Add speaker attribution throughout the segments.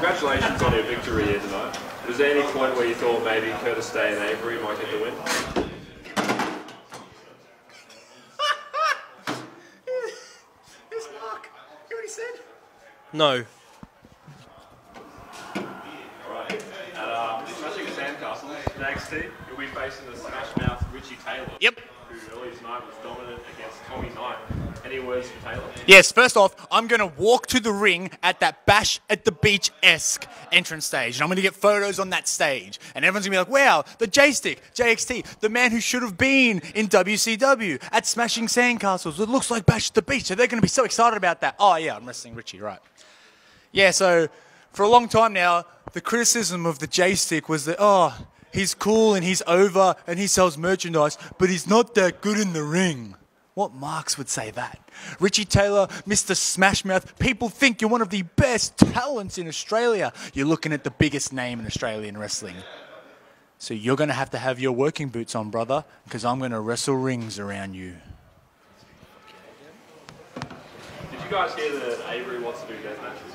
Speaker 1: congratulations on your victory here tonight. Was there any point where you thought maybe Curtis Day and Avary might get the win?
Speaker 2: Here's Mark. Hear what he said?
Speaker 3: No.
Speaker 1: Right. At uh, Smashing Sandcastles, JXT, you'll be facing the Smash Mouth Ritchie Taylor.
Speaker 3: Yep.
Speaker 1: Who earlier tonight was dominant against Tommy Knight. Any words for Taylor?
Speaker 2: Yes, first off, I'm going to walk to the ring at that Bash at the Beach esque entrance stage. And I'm going to get photos on that stage. And everyone's going to be like, wow, the J Stick, JXT, the man who should have been in WCW at Smashing Sandcastles. It looks like Bash at the Beach. So they're going to be so excited about that. Oh, yeah, I'm wrestling Richie, right. Yeah, so for a long time now, the criticism of the J Stick was that, oh, he's cool and he's over and he sells merchandise, but he's not that good in the ring. What Marks would say that? Ritchie Taylor, Mr. Smashmouth, people think you're one of the best talents in Australia. You're looking at the biggest name in Australian wrestling. So you're going to have to have your working boots on, brother, because I'm going to wrestle rings around you.
Speaker 1: Did you guys hear that Avary wants to do death matches?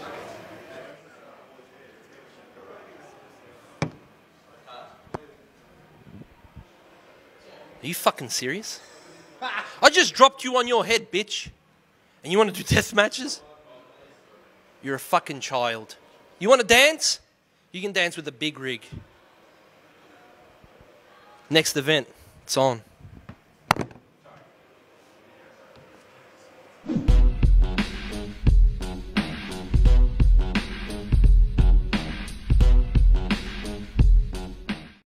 Speaker 3: Are you fucking serious? I just dropped you on your head, bitch. And you want to do death matches? You're a fucking child. You want to dance? You can dance with a big rig. Next event, it's on.